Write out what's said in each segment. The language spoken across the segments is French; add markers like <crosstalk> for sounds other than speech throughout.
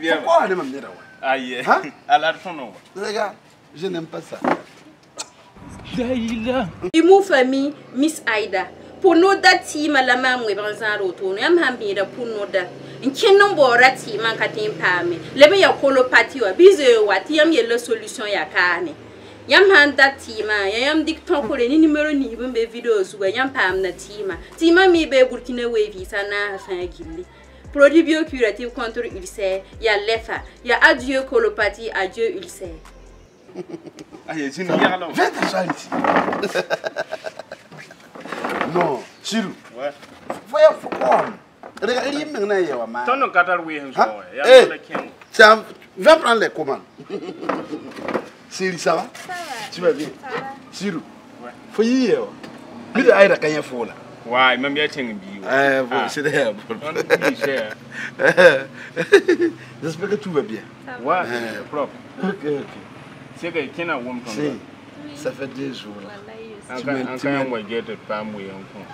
bien. Pourquoi on est là Aïe. Hein? À la fin, non. Regarde, je n'aime pas ça. imu fami miss aida pono da tima la ma mwe ban zan ro to yam han bi da pono da in kin nan bo ra ti man ka tin pa me le be ya kolo party wa bize wa ti yam ye la solution ya ka ne yam ti ma ya yam dik ton ko ni numero ni video su yam pam na ti ma. Ti ma mi be burkina gilli produit biocuratif contre ulcère ya lefa ya adieu colopathie adieu ulcère une guerre là. Viens t'asseoir ici. <laughs> non, Chirou. Ouais. Voyons, pourquoi Regarde, il y a maintenant, il y a Ton nom Qatar, oui, un Hein? jour. Il y Eh. a king. Tiens, viens prendre les commandes. <laughs> Siri, ça va? Ça va. Tu vas bien? Ça va. Chirou. Ouais. Faut y aller. Mais de aïe, quand il faut là. Ouais, même bien tiens bi. Eh, bon, Ah. c'est derrière. On est plus cher. J'espère que tout va bien. Ouais, Eh. c'est propre. Ok, ok. C'est que qui n'a ça fait deux jours Encore un mois, j'ai pas mouillé en fond.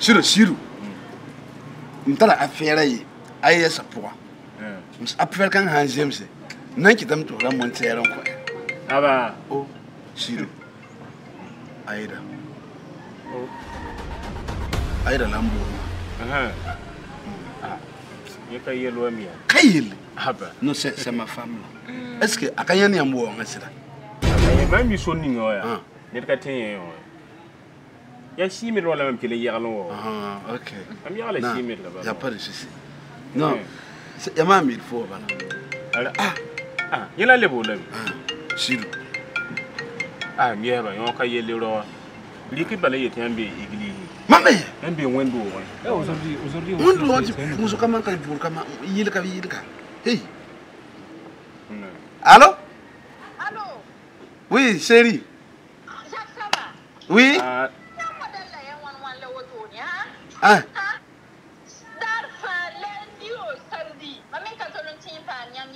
Chirou, Chirou. N tara affaire yi. Aïe, ça pourra. Affaire quand un j'aime c'est. Nan ki tam to ran mon tseren ko. Ah bah, Oh. Aïda. A aller, mais. Kayil. Ah ma que sira? On n'y est Ah. il y a qu'à y Il y a six mille dollars même qui les y a là. Ah, OK. Il y a les Non, six mille y a là-bas. pas de souci. Non, Ouais. c'est y a ma Ah, ah, a là. Ah. Ah, mais il y a qu'à y aller là. L'équipe là, il y a un peu église. Mama. Window. Aujourd'hui, aujourd'hui, muso kama kan bur kama. Hey, allô? Allô, Oui, chérie. Va? Oui? Ah, Yan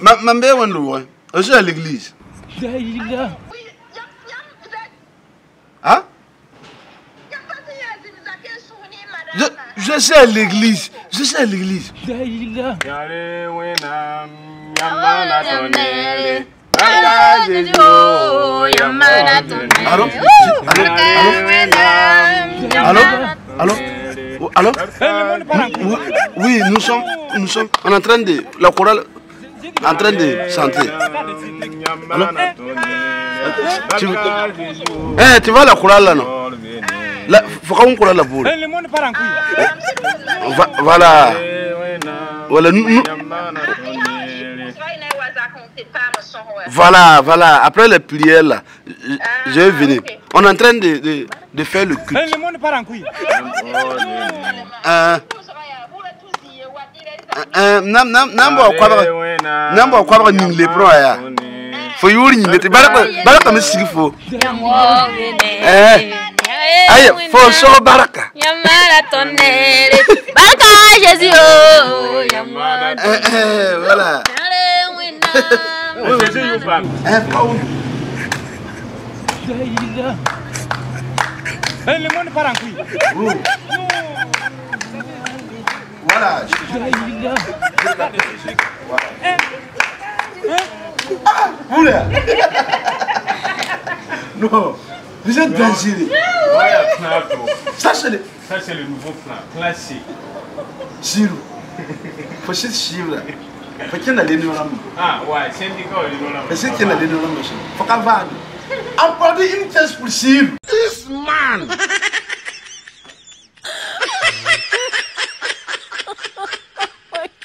wo. Je suis à l'église. Hein? Je, suis à l'église. Je suis à l'église. Allô? Allô? Allô? Allô? Allô? Oui, oui, nous sommes, nous sommes en train de, la chorale en train de chanter. Tu, eh, tu vois la chorale là, non? Là, faut qu'on chorale la boule. Couille. Va- Voilà. Voilà, nous, voilà, voilà. Après les prières là, je, vais venir. ok. On est en train de, de, de faire le culte. Le monde part en couille. Euh, Ko so ya bula tuzi wa dire euh, nam, nam, nam, bo, kwa ba, nam, bo, kwa ba, ning le pro ya. Fo yuri nyinde te, baraka, baraka mi sigi fo. Eh, aye, fo so baraka. Yamara tonere. Baraka Jésus oh. Yamara Eh, eh, voilà. tonere wena. Jésus, you back. Eh, pa où? Le monde part en couille. Où? Voilà. Ah, vous là. Non, vous êtes dangereux. Ouais, plateau. Ça, c'est le Ça, c'est le nouveau plan. Classique. Chiro. Faut se suivre là. Faut qu'il y ait des noms. Ah, ouais, syndicat, il est là. Faut qu'il y ait des noms. Faut qu'à vendre. Encore une pièce pour suivre. This man. <laughs>